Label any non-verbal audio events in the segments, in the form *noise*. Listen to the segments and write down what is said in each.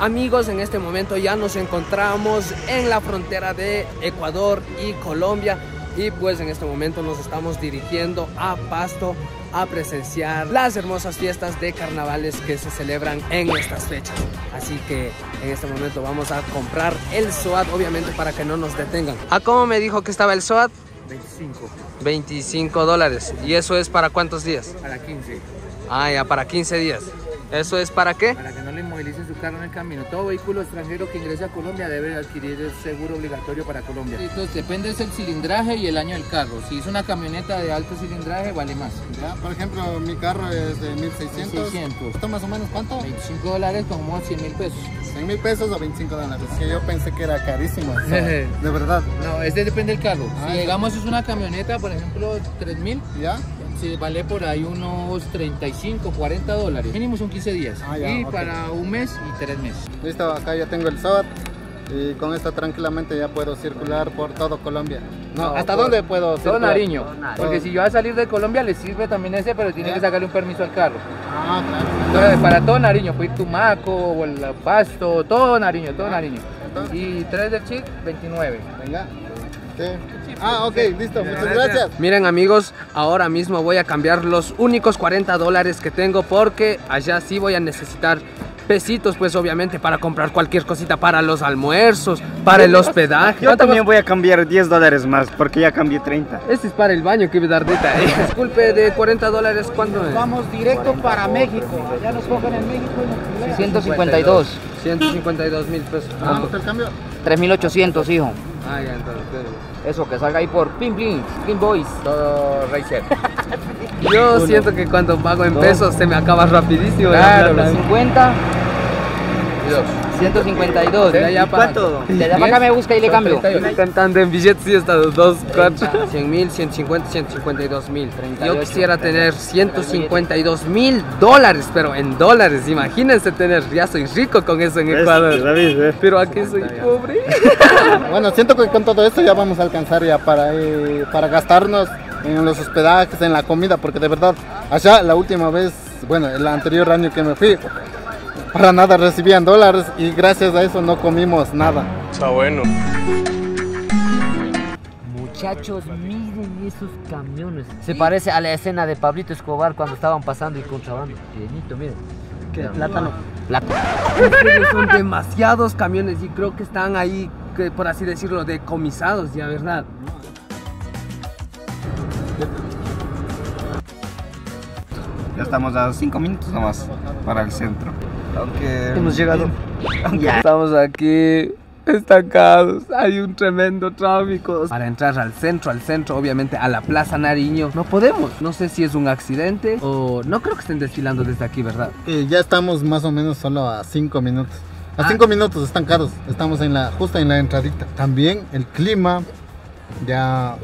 Amigos, en este momento ya nos encontramos en la frontera de Ecuador y Colombia y pues en este momento nos estamos dirigiendo a Pasto a presenciar las hermosas fiestas de carnavales que se celebran en estas fechas. Así que en este momento vamos a comprar el SOAT, obviamente para que no nos detengan. ¿A cómo me dijo que estaba el SOAT? 25 25 dólares. ¿Y eso es para cuántos días? para 15. Ah, ya, para 15 días. ¿Eso es para qué? Para que no le inmovilicen su carro en el camino. Todo vehículo extranjero que ingrese a Colombia debe adquirir el seguro obligatorio para Colombia. Entonces depende del cilindraje y el año del carro. Si es una camioneta de alto cilindraje vale más. Ya, por ejemplo, mi carro es de 1600. 600. ¿Esto más o menos cuánto? 25 dólares como 100 mil pesos. 100 mil pesos o 25 dólares. Que yo pensé que era carísimo. o sea, *laughs* de verdad. No, este depende del carro. Ah, si digamos es una camioneta, por ejemplo, 3 mil, ¿Ya? Vale por ahí unos 35, 40 dólares. Mínimo son 15 días. Ah, ya, y para un mes y 3 meses. Listo, acá ya tengo el SOAT. Y con esto tranquilamente ya puedo circular por todo Colombia. No, No, ¿hasta por- dónde puedo Todo circular? Nariño. Nariño. Porque si yo voy a salir de Colombia, le sirve también ese, pero tiene que sacarle un permiso al carro. Ah, claro. Entonces, para todo Nariño, fui Tumaco, o el Pasto, todo Nariño, todo Nariño. Entonces- Y 3 del Chic, 29. Venga. Ah, ok, listo. Muchas gracias. Miren amigos, ahora mismo voy a cambiar los únicos 40 dólares que tengo porque allá sí voy a necesitar pesitos pues obviamente para comprar cualquier cosita para los almuerzos, para el hospedaje. Yo también voy a cambiar 10 dólares más porque ya cambié 30. Este es para el baño que me da ardeta. eh. *laughs* Disculpe, de 40 dólares, ¿cuánto es? Vamos directo para México. Allá nos cogen en México. 652. 152 mil pesos. ¿Cuánto el cambio? 3800, hijo. Ah, ya, entonces. Eso, que salga ahí por Pin Pin, Pin Boys. Todo Racer. *laughs* Yo siento que cuando pago en pesos se me acaba rapidísimo. la Claro, los 50. 152. De allá para acá me busca y le cambio. Cantando en billetes está 2, 4, 100 mil, 150, 152 mil. Yo 38. quisiera tener 152 mil dólares, pero en dólares. Imagínense tener, ya soy rico con eso en. Ecuador. ¿Ves? Pero aquí soy pobre. *laughs* Bueno, siento que con todo esto ya vamos a alcanzar ya para, eh, para gastarnos en los hospedajes, en la comida, porque de verdad, allá la última vez, bueno, el anterior año que me fui, para nada recibían dólares y gracias a eso no comimos nada. Muchachos, miren esos camiones. Se parece a la escena de Pablito Escobar cuando estaban pasando y contrabando. Llenito, miren. ¿Qué? Plátano. Plátano. Son demasiados camiones y creo que están ahí, por así decirlo, decomisados ya, ¿verdad? Ya estamos a 5 minutos nomás para el centro. Aunque. Hemos llegado. *laughs* Estamos aquí estancados, hay un tremendo tráfico. Para entrar al centro, al centro, obviamente a la Plaza Nariño, no podemos. No sé si es un accidente o no creo que estén desfilando desde aquí, ¿verdad? Y ya estamos más o menos solo a 5 minutos. A Ah. 5 minutos estancados, estamos en la, justo en la entradita. También el clima ya,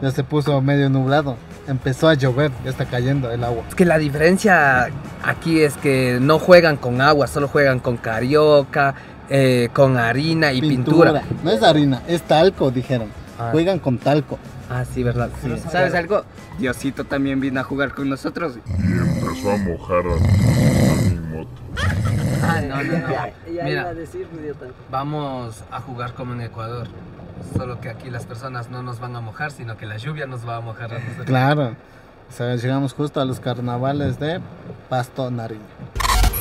ya se puso medio nublado. Empezó a llover, ya está cayendo el agua. Es que la diferencia aquí es que no juegan con agua, solo juegan con carioca, eh, con harina y pintura. No es harina, es talco, dijeron. Ah. Juegan con talco. Ah, sí, ¿verdad? Sí. ¿Sabes algo? Diosito también vino a jugar con nosotros. y empezó a mojar a, mi moto. Ah, no, no, no. *laughs* Ya Mira. iba a decir, idiota. Vamos a jugar como en Ecuador. Solo que aquí las personas no nos van a mojar, sino que la lluvia nos va a mojar a nosotros. Claro. O sea, llegamos justo a los carnavales de Pasto Nariño.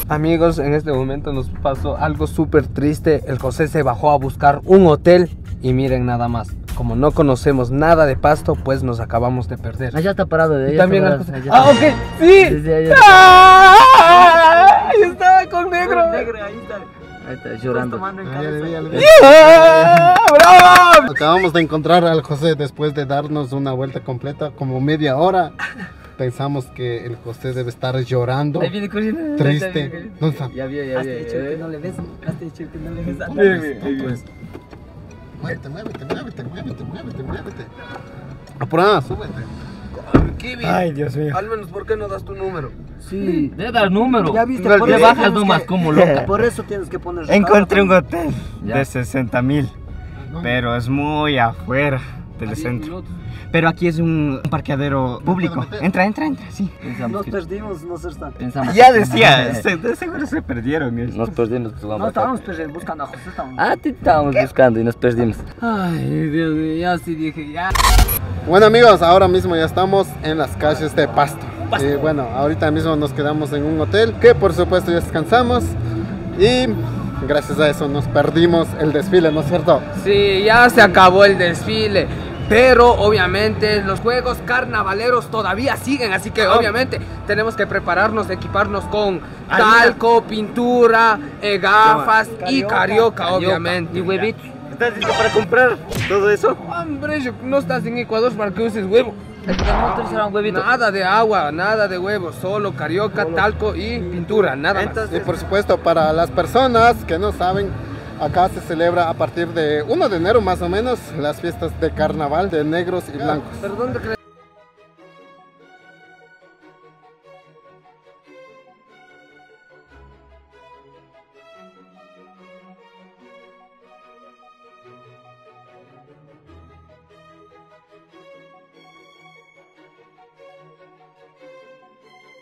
Amigos, en este momento nos pasó algo súper triste. El José se bajó a buscar un hotel y miren nada más. Como no conocemos nada de Pasto, pues nos acabamos de perder. Allá está parado. Allá también está al parado, José. allá Ah, está. ok, sí. Allá. ¡Ah! Ahí estaba con negro. Ahí está llorando. Ah, ya le vi, ya le vi. ¡Ah! ¡Bravo! Acabamos de encontrar al José después de darnos una vuelta completa, como media hora. Pensamos que el José debe estar llorando, Ahí viene corriendo. triste. ¿Dónde está? Ya vio, ya vio. hecho ya que no le ves. Hazte hecho que no le ves. Muévete, muévete, muévete, muévete, muévete, muévete. Apura, súbete. Kiwi, Ay, Dios mío. al menos, ¿por qué no das tu número? Sí, debe dar número. Ya viste, No por le eso bajas nomás que- como loca. *laughs* Por eso tienes que poner. Encontré un hotel Ya. de 60 mil, pero es muy afuera. Telecentro. Pero aquí es un, un parqueadero público. Entra, entra, entra, sí. Pensamos que- perdimos, no sé pensamos Ya decía, *laughs* se- de seguro se perdieron. ¿eh? Nos perdimos. pues No estábamos perdiendo, buscando a José, estábamos. Ah, te estábamos buscando y nos perdimos. Ay, Dios mío, ya sí dije, ya. Bueno amigos, ahora mismo ya estamos en las calles de Pasto. Y bueno, ahorita mismo nos quedamos en un hotel que por supuesto ya descansamos y gracias a eso nos perdimos el desfile, ¿no es cierto? Sí, ya se acabó el desfile. Pero obviamente los juegos carnavaleros todavía siguen, así que obviamente tenemos que prepararnos, equiparnos con talco, pintura, eh, gafas y carioca, obviamente. Y huevito. ¿Estás listo para comprar todo eso? Hombre, yo- no estás en Ecuador para que uses huevo. Es que un huevito. Nada de agua, nada de huevo, solo carioca, talco y pintura, nada más. Y por supuesto para las personas que no saben, acá se celebra a partir de 1 de enero más o menos las fiestas de carnaval de negros y blancos. ¿Pero dónde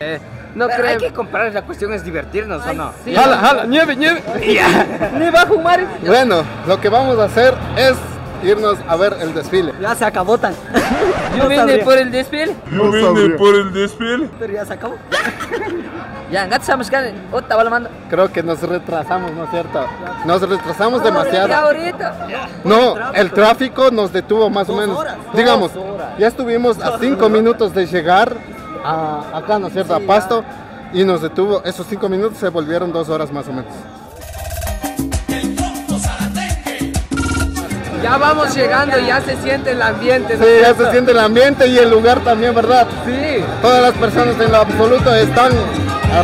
Eh, no Pero hay creo. que comprar, la cuestión es divertirnos o no. Sí. Jala, jala, nieve, nieve. Ni va a fumar. Bueno, lo que vamos a hacer es irnos a ver el desfile. Ya se acabó tan. *laughs* Yo vine por el desfile. Yo vine por el desfile. Pero ya se acabó. Ya, estamos que otra bala manda. Creo que nos retrasamos, ¿no es cierto? Nos retrasamos Ya demasiado. ahorita. No, el tráfico nos detuvo más o menos. Digamos, ya estuvimos a cinco minutos de llegar a, acá, ¿no es cierto? A Pasto y nos detuvo. Esos cinco minutos se volvieron dos horas más o menos. Ya vamos llegando, ya se siente el ambiente. ¿no Sí, ya se siente el ambiente y el lugar también, ¿verdad? Sí. Todas las personas en lo absoluto están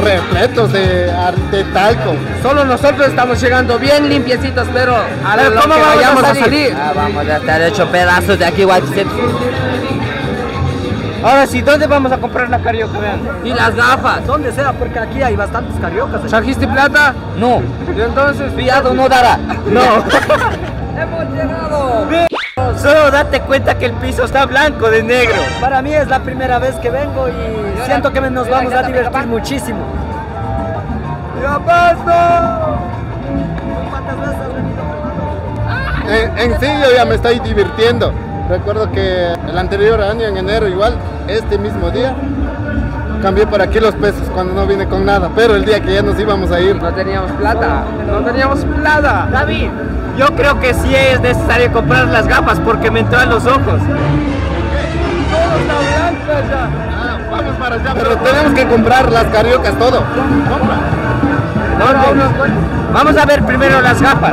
repletos de, de talco. Solo nosotros estamos llegando bien limpiecitos, pero a lo ¿cómo vamos a vayamos a salir? salir. Ah, vamos a estar hecho pedazos de aquí se- Ahora sí, ¿dónde vamos a comprar la carioca? Vean. Y las gafas. Donde sea, porque aquí hay bastantes cariocas. ¿eh? ¿Trajiste plata? No, Y entonces, fiado no dará. no. *laughs* *laughs* Solo date cuenta que el piso está blanco de negro. Para mí es la primera vez que vengo y siento que nos vamos a divertir muchísimo. ¡Ya pasto! ¿Cuántas veces has venido? En, en sí yo ya me estoy divirtiendo. Recuerdo que el anterior año, en enero igual, este mismo día, cambié por aquí los pesos cuando no vine con nada. Pero el día que ya nos íbamos a ir, No teníamos plata. No teníamos plata. David, yo creo que sí es necesario comprar las gafas porque me entró en los ojos. vamos para allá. Pero tenemos que comprar las cariocas, todo. ¿Dónde? Vamos a ver primero las gafas.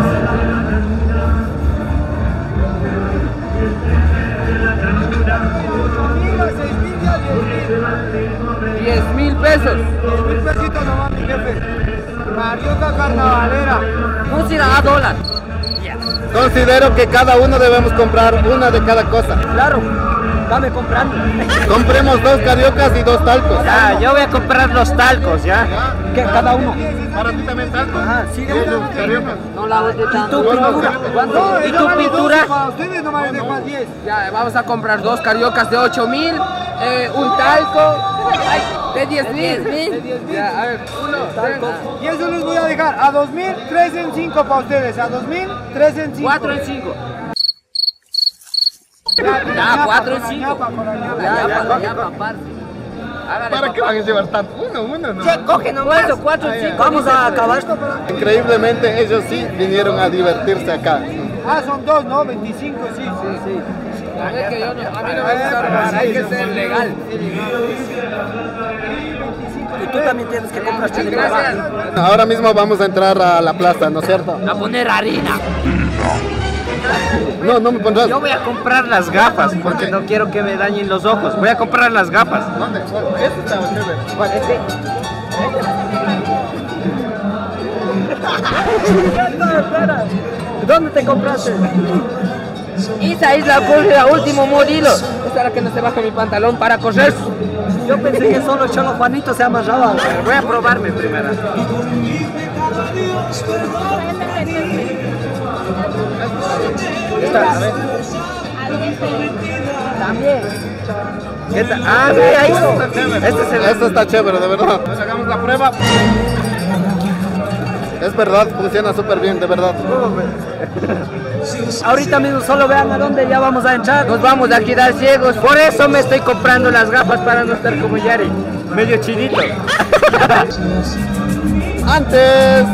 No será a dólar. Considero que cada uno debemos comprar una de cada cosa. Claro, dame comprando. *laughs* Compremos dos cariocas y dos talcos. Ya, yo voy a comprar los talcos, ¿ya? ¿Qué? Cada uno. Para ti también talcos. Ah, sí, Y ellos cariocas. No la voy de tanto. Tu pintura. ¿Cuánto? ¿Y tu pintura? Ya, vamos a comprar dos cariocas de 8 mil, eh, un talco ay, de 10 mil. Ya, a ver, uno, tres, Y eso les voy a dejar a 2000, 3 en 5 para ustedes. A 2000, 3 en 5. Cuatro en cinco. Ya, cuatro en cinco. Ya, ya, ya. ¿Para qué van a llevar tanto? Uno, uno, no. Coge nomás. Cuatro, cuatro en cinco. Vamos a acabar. Increíblemente ellos sí vinieron a divertirse acá. Ah, son dos, ¿no? 25, sí. sí, sí. Es que yo no- a mí no me gusta robar, hay que ser legal. Y tú también tienes que comprar chile. Gracias. Ahora mismo vamos a entrar a la plaza, ¿no es cierto? A poner harina. No, no me pondrás. Yo voy a comprar las gafas porque no quiero que me dañen los ojos. Voy a comprar las gafas. ¿Dónde? Este estaba chévere. ¿Dónde te compraste? Esa es la cosa, último modelo. Es para que no se baje mi pantalón para correr. Yo pensé que solo Cholo Juanito se amarraba. Voy a probarme primero. Esta, a ver. También. ¿Qué tal? Ah, mira esto. Este es el... Esto está chévere, de verdad. Hagamos la prueba. Es verdad, funciona súper bien, de verdad. *laughs* Ahorita mismo solo vean a dónde ya vamos a entrar. Nos vamos a quedar ciegos. Por eso me estoy comprando las gafas para no estar como Yari. Medio chinito. *laughs* Antes.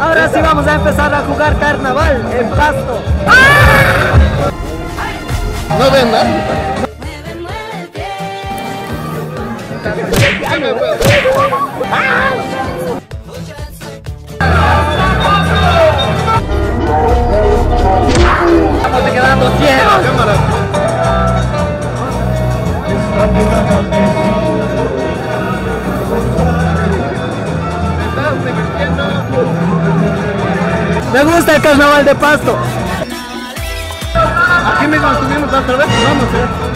Ahora sí vamos a empezar a jugar carnaval en pasto. No ven, ¿no? *laughs* Estamos quedando ciegos. Me gusta el carnaval de pasto. Aquí mismo estuvimos otra vez. Vamos, eh.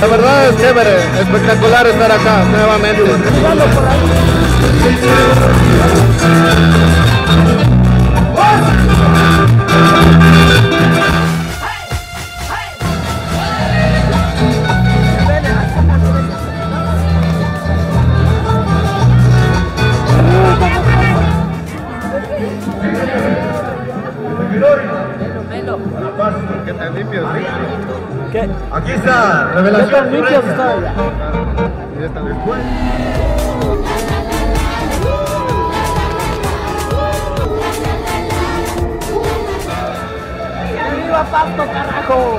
La verdad es chévere, espectacular estar acá nuevamente. Que tan limpios. ¿Qué? Aquí está, ¿Qué revelación. tan? Ya está. ¡Viva pasto, carajo!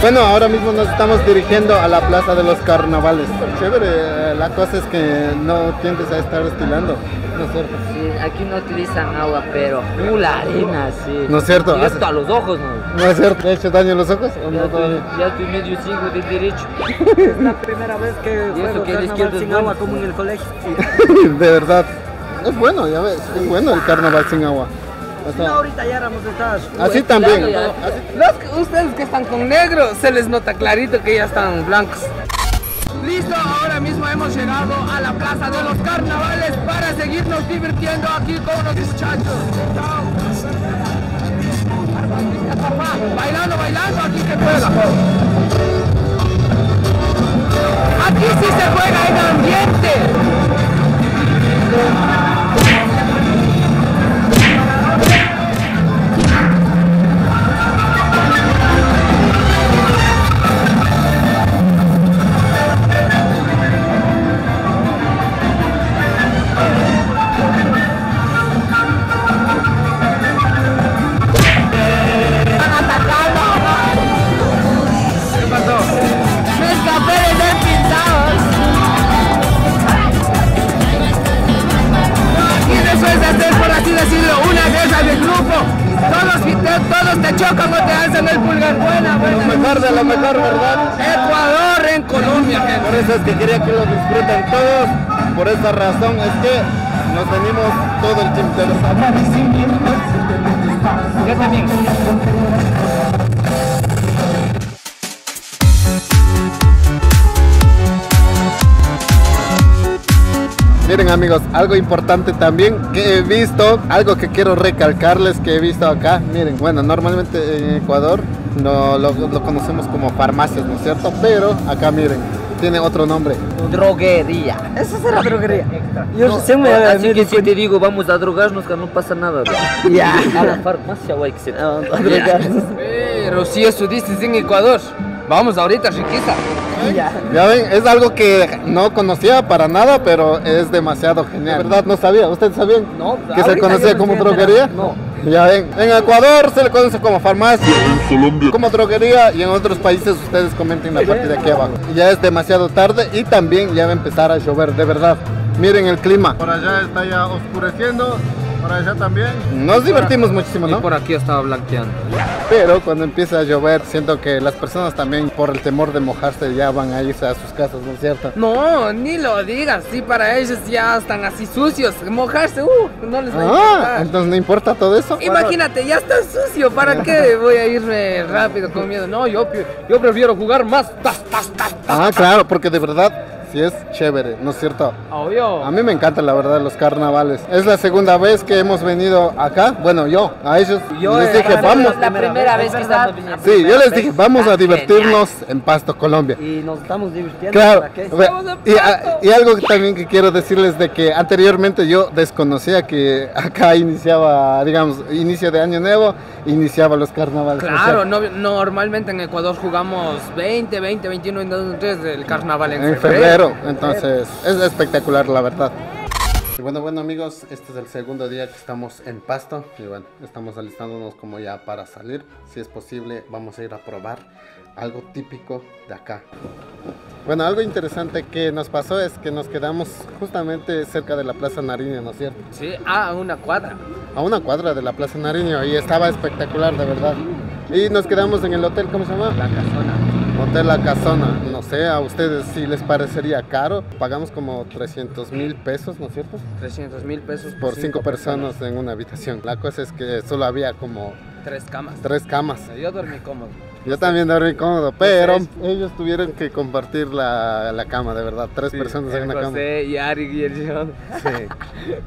Bueno, ahora mismo nos estamos dirigiendo a la Plaza de los Carnavales. Chévere, la cosa es que no tiendes a estar estilando, ¿no es cierto? Sí, aquí no utilizan agua, pero full arena, sí. ¿No es cierto? Directo a los ojos, ¿no? ¿No es cierto? ¿Te ha hecho daño en los ojos? ¿O Ya no ya estoy medio ciego de derecho. *laughs* Es la primera vez que juego que carnaval sin bueno. agua como en el colegio. *laughs* de verdad. Es bueno, ya ves, es bueno el carnaval sin agua. No, ahorita ya éramos estas. así también. ya. así- Los que- ustedes que están con negro, se les nota clarito que ya están blancos. Listo, ahora mismo hemos llegado a la plaza de los carnavales para seguirnos divirtiendo aquí con los muchachos. Bailando, bailando, aquí se juega. Aquí sí se juega en ambiente. Venimos todo el tiempo de verdad. Yo también. Miren amigos, algo importante también que he visto, algo que quiero recalcarles que he visto acá. Miren, bueno, normalmente en Ecuador no, lo, lo conocemos como farmacias, ¿no es cierto? Pero acá miren, tiene otro nombre. Droguería. Esa es la droguería. Yo No, recién me así me que si te digo, vamos a drogarnos, que no pasa nada. *laughs* Ya. A la farmacia, güey, que se a *laughs* drogarnos. Pero si eso dices en Ecuador, vamos ahorita, riquiza. Ya. Ya ven, es algo que no conocía para nada, pero es demasiado genial. De verdad, no sabía. ¿Ustedes sabían No, que se conocía como droguería? enterando. Ya ven, en Ecuador se le conoce como farmacia, como droguería y en otros países ustedes comenten la parte de aquí abajo. Ya es demasiado tarde y también ya va a empezar a llover, de verdad. Miren el clima. Por allá está ya oscureciendo, por allá también. Nos divertimos muchísimo, Y ¿no? por aquí estaba blanqueando. Pero cuando empieza a llover, siento que las personas también, por el temor de mojarse, ya van a irse a sus casas, ¿no es cierto? No, ni lo digas, sí, para ellos ya están así sucios, mojarse, uh, no les va a Ah, importar. entonces no importa todo eso. Imagínate, ya está sucio, ¿para qué voy a irme rápido con miedo? No, yo, yo prefiero jugar más. Tas, tas, tas, tas. Ah, claro, porque de verdad sí es chévere, ¿no es cierto? Obvio. A mí me encantan la verdad los carnavales. Es la segunda vez que hemos venido acá. Bueno, yo, a ellos Yo les era dije, la- vamos. La primera vez que estamos viniendo. Sí, yo les dije, vamos a Ah, divertirnos en Pasto, Colombia. Y nos estamos divirtiendo. Claro, ¿para qué? ve- y, a- y algo también que quiero decirles de que anteriormente yo desconocía que acá iniciaba, digamos, inicio de año nuevo, iniciaba los carnavales. Claro, ¿no no, normalmente en Ecuador jugamos 20, 20, 21 entonces el carnaval en, en febrero, entonces es espectacular la verdad. Y bueno, bueno amigos, este es el segundo día que estamos en Pasto y bueno, estamos alistándonos como ya para salir. Si es posible, vamos a ir a probar algo típico de acá. Bueno, algo interesante que nos pasó es que nos quedamos justamente cerca de la Plaza Nariño, ¿no es cierto? Sí, a una cuadra. A una cuadra de la Plaza Nariño y estaba espectacular, de verdad. Y nos quedamos en el hotel, ¿cómo se llama? La casona. Hotel La Casona, no sé, a ustedes si les parecería caro, pagamos como 300 mil pesos, ¿no es cierto? 300 mil pesos Por cinco personas en una habitación. La cosa es que solo había como Tres camas. tres camas. Yo dormí cómodo. Yo también dormí cómodo, pero ellos tuvieron que compartir la, la cama, de verdad, tres personas en una cama. José y Ari y el John. Sí.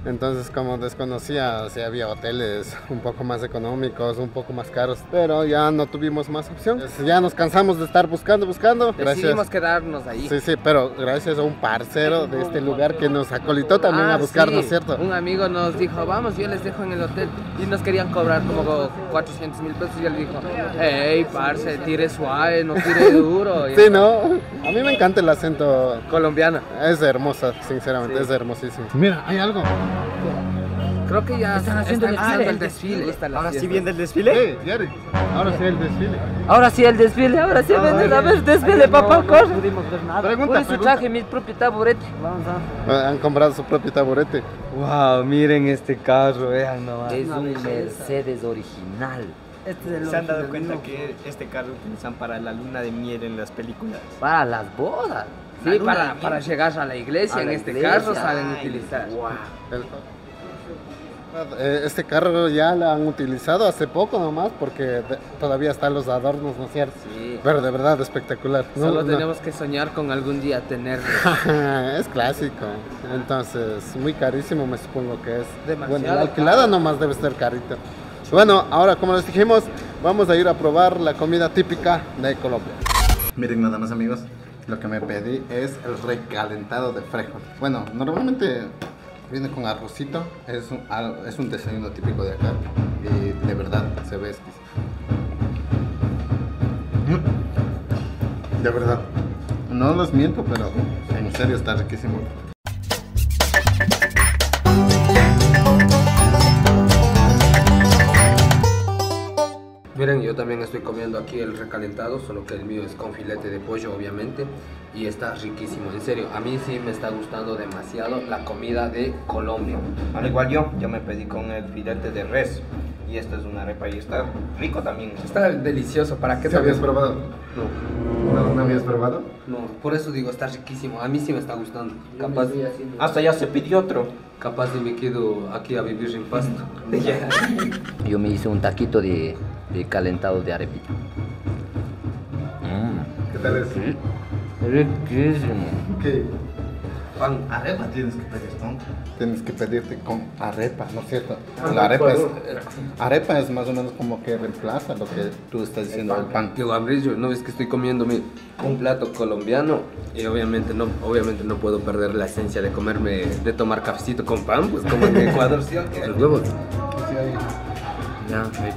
Entonces, como desconocía, si había hoteles un poco más económicos, un poco más caros, pero ya no tuvimos más opción. Ya nos cansamos de estar buscando, buscando. Decidimos quedarnos ahí. Sí, sí, pero gracias a un parcero de este lugar que nos acolitó también Ah, a buscar, sí. ¿no es cierto? Un amigo nos dijo, vamos, yo les dejo en el hotel. Y nos querían cobrar como 400 mil pesos. Y él dijo, hey, parce, tire suave, no tire *laughs* duro. Sí, ¿no? A mí me encanta el acento. Colombiana. Es hermosa, sinceramente, es hermosísimo. Mira, hay algo. Creo que ya están haciendo el el desfile. desfile. Ahora sí viene el desfile. Sí, ahora sí el desfile. Ahora sí el desfile, ahora sí ven a ver desfile, Ayer no- papá, no corre. pudimos ver nada. Pregunta, Por eso traje mi propio taburete. Vamos. Han comprado su propio taburete. Wow, miren este carro, vean nomás. Es un Mercedes original. Este es el ¿Se han dado cuenta que este carro utilizan para la luna de miel en las películas? Para las bodas. Sí, La para, para llegar a la iglesia, A en la este iglesia. carro saben Ay, utilizar. El- Eh, Este carro ya lo han utilizado hace poco nomás porque de- todavía están los adornos, ¿no es cierto? Sí. Pero de verdad espectacular. No, Solo no. tenemos que soñar con algún día tenerlo. *laughs* es clásico. Entonces, muy carísimo me supongo que es. Demasiado bueno, la alquilada nomás debe ser carito. Bueno, ahora como les dijimos, vamos a ir a probar la comida típica de Colombia. Miren nada más amigos, lo que me pedí es el recalentado de frijol. Bueno, normalmente viene con arrocito, es un, es un desayuno típico de acá y de verdad se ve exquisito. Mm. De verdad, no los miento, pero en serio está riquísimo. Miren, yo también estoy comiendo aquí el recalentado, solo que el mío es con filete de pollo, obviamente, y está riquísimo. En serio, a mí sí me está gustando demasiado la comida de Colombia. Al igual yo, yo me pedí con el filete de res. Y esta es una arepa y está rico también. Está delicioso, ¿para qué ¿Qué habías probado? No, ¿No, no habías probado? no, por eso digo, está riquísimo. A mí sí me está gustando. Capaz, Hasta ya se pidió otro. capaz de me quedo aquí a vivir sin pasto. *laughs* *laughs* Yo me hice un taquito de, de calentado de arepita. ¿Qué tal es? Riquísimo. ¿Qué? Pan. Arepa tienes que pedir, ¿no? Tienes que pedirte con arepa, ¿no es cierto? La arepa es, arepa es más o menos como que reemplaza lo que tú estás diciendo del pan. Digo, Ambrillo, ¿no ves que estoy comiéndome un plato colombiano? Y obviamente no, obviamente no puedo perder la esencia de comerme, de tomar cafecito con pan, pues como en Ecuador, ¿sí? o qué? Ya, ahí.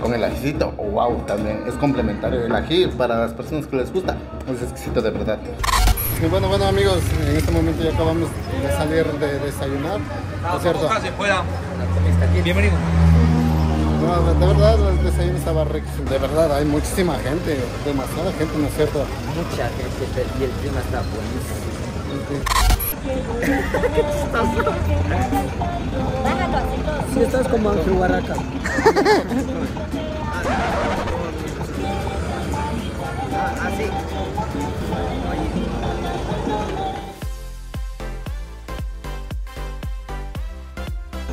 Con el ajicito, oh, wow, también es complementario. El ají para las personas que les gusta es exquisito de verdad. Y bueno, bueno amigos, en este momento ya acabamos de salir de desayunar, ¿no es cierto? Bienvenido. No, de verdad el desayuno estaba riquísimo, de verdad hay muchísima gente, demasiada gente, ¿no es cierto? Mucha gente y el clima está buenísimo. Sí, estás como Ángel Huaraca.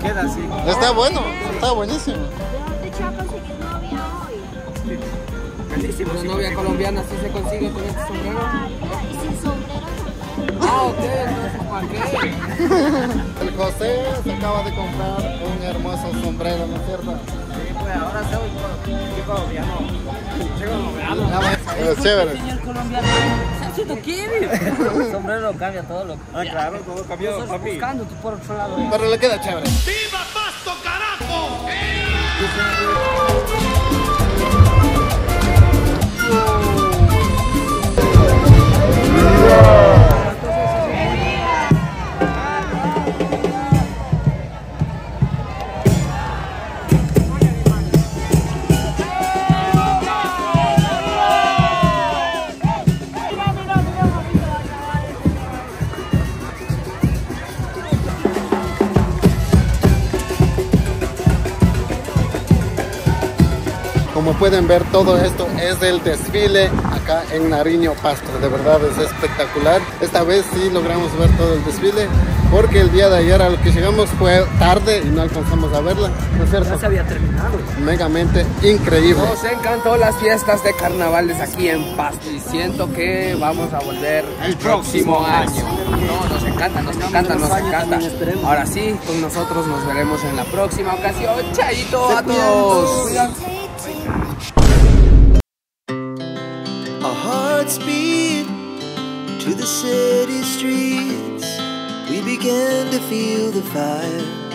Queda así. Está bueno, está buenísimo. ¿De dónde se va a conseguir novia hoy? Una novia colombiana sí se consigue con este sombrero. Ah, ok, entonces ¿para qué? *laughs* El José se acaba de comprar un hermoso sombrero, ¿no es cierto? Sí, pues ahora soy chico colombiano. Chico colombiano. Es chévere. Señor colombiano, ¿tú quieres? El sombrero cambia todo lo Ah, claro, todo cambió, Estás papi. buscando tú por otro lado. Pero le queda chévere. Como pueden ver, todo esto es el desfile acá en Nariño Pasto. De verdad es espectacular. Esta vez sí logramos ver todo el desfile, porque el día de ayer a lo que llegamos fue tarde y no alcanzamos a verla. ¿No es cierto? Ya se había terminado. Megamente increíble. Nos encantó las fiestas de carnavales aquí en Pasto y siento que vamos a volver el próximo año. No, nos encanta, nos encanta, nos encanta. Ahora sí, con nosotros nos veremos en la próxima ocasión. Chaito a todos. To the city streets. We began to feel the fire.